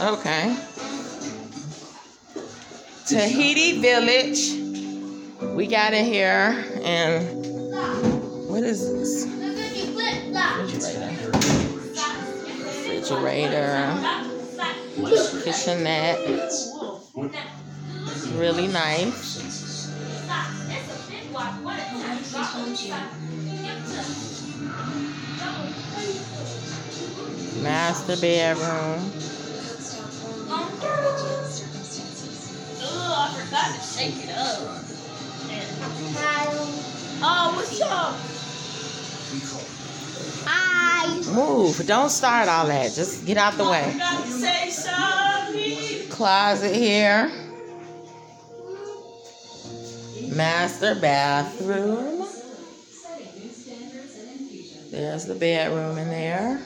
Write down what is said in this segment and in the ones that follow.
Okay. Tahiti Village. We got in here and what is this? Refrigerator. Refrigerator. Kitchenette. Really nice. Master bedroom. Oh, I to shake it up. Oh, what's up? Hi. Move. Don't start all that. Just get out the oh, way. forgot to say something. Closet here. Master bathroom. There's the bedroom in there.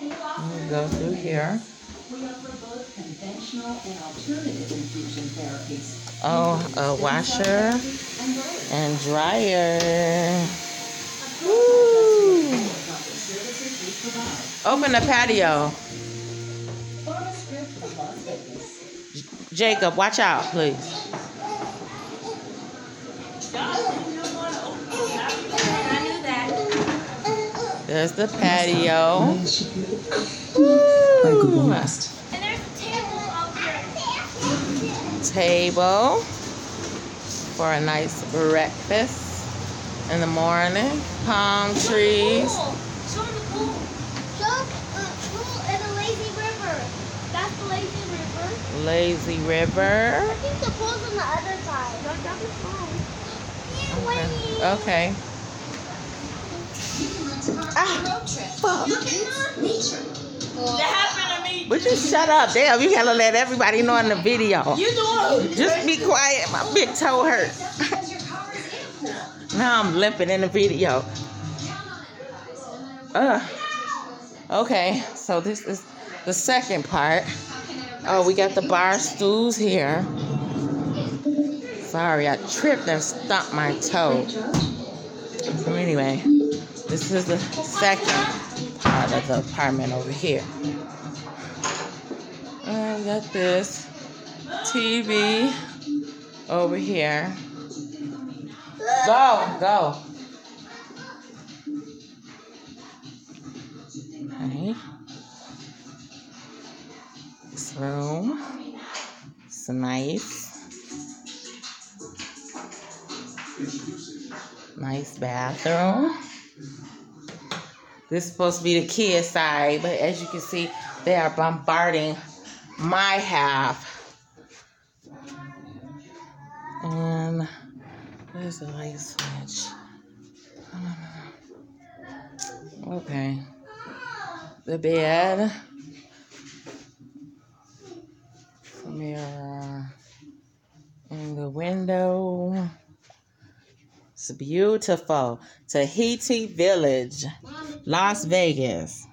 We'll go through here. We offer both conventional and alternative infusion therapies. Oh, a washer and dryer. Woo. Services we provide. Open the patio. Pharmascript from Las Vegas. Jacob, watch out, please. I knew that. There's the patio. By Table for a nice breakfast in the morning. Palm trees. Show them the pool. Look, uh, pool and a lazy river. That's the lazy river. Lazy river. I think the pool's on the other side. No, that was wrong. Yeah, Winnie. Okay. Ah, fuck. Would you shut up? Damn, you gotta let everybody know in the video. You doing? Just be quiet. My big toe hurt. now I'm limping in the video. Uh, okay, so this is the second part. Oh, we got the bar stools here. Sorry, I tripped and stumped my toe. So anyway, this is the second part of the apartment over here. We got this TV over here. Go, go. Okay. This room. It's nice. Nice bathroom. This is supposed to be the kids' side, but as you can see, they are bombarding my half. And where's the light switch? Okay. The bed. Mirror. Uh, in the window. It's beautiful. Tahiti Village, Las Vegas.